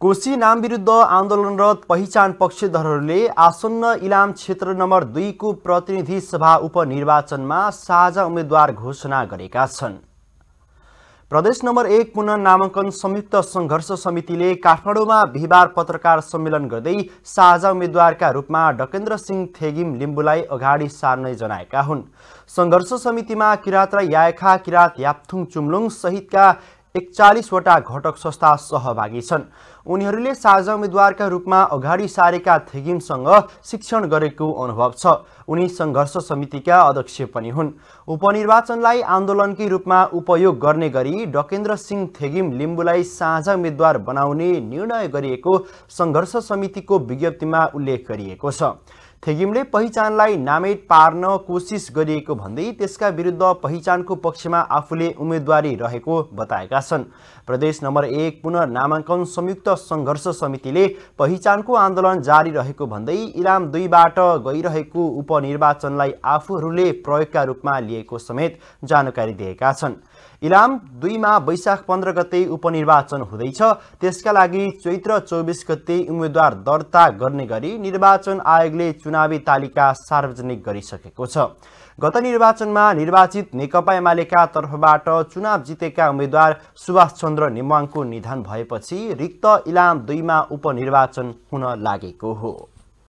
कोशी नाम विरुद्ध आन्दोलनरत पहिचान पक्षधरहरूले आसन्न इलाम क्षेत्र नम्बर दुईको प्रतिनिधि सभा उपनिर्वाचनमा साझा उम्मेद्वार घोषणा गरेका छन्। प्रदेश नम्बर एक पुनः नामाङ्कन संयुक्त सङ्घर्ष समितिले काठमाडौँमा बिहिबार पत्रकार सम्मेलन गर्दै साझा उम्मेद्वारका रूपमा डकेन्द्र सिंह थेगिम लिम्बुलाई अगाडि सार्ने जनाएका हुन्। सङ्घर्ष समितिमा किरात र याखा किरात याप्थुङ चुम्लुङ सहितका एकचालिसवटा घटक संस्था सहभागी छन्। उनीहरूले साझा उम्मेद्वारका रूपमा अगाडि सारेका थेगिमसँग शिक्षण गरेको अनुभव छ। उनी सङ्घर्ष समितिका अध्यक्ष पनि हुन्। उपनिर्वाचनलाई आन्दोलनकै रूपमा उपयोग गर्ने गरी डकेन्द्र सिंह थेगिम लिम्बुलाई साझा उम्मेद्वार बनाउने निर्णय गरिएको सङ्घर्ष समितिको विज्ञप्तिमा उल्लेख गरिएको छ। थेगिमले पहिचानलाई नामेट पार्न कोसिस गरिएको भन्दै त्यसका विरुद्ध पहिचानको पक्षमा आफूले उम्मेदवारी रहेको बताएका छन्। प्रदेश नम्बर एक पुनः नामाङ्कन संयुक्त सङ्घर्ष समितिले पहिचानको आन्दोलन जारी रहेको भन्दै इलाम दुईबाट गइरहेको उपनिर्वाचनलाई आफूहरूले प्रयोगका रूपमा लिएको समेत जानकारी दिएका छन्। इलाम दुईमा वैशाख पन्ध्र गते उपनिर्वाचन हुँदैछ। त्यसका लागि चैत्र चौबिस गते उम्मेद्वार दर्ता गर्ने गरी निर्वाचन आयोगले चुनावी तालिका सार्वजनिक गरिसकेको छ। गत निर्वाचनमा निर्वाचित नेकपा एमालेका तर्फबाट चुनाव जितेका उम्मेद्वार सुभाष चन्द्र नेमाङको निधन भएपछि रिक्त इलाम दुईमा उपनिर्वाचन हुन लागेको हो।